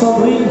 sobrinho.